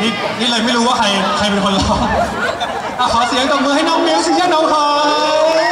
นี่นี่เลยไม่รู้ว่าใครใครเป็นคนร้องอะขอเสียงตบมือให้น้องมิวสิชาน้องเอย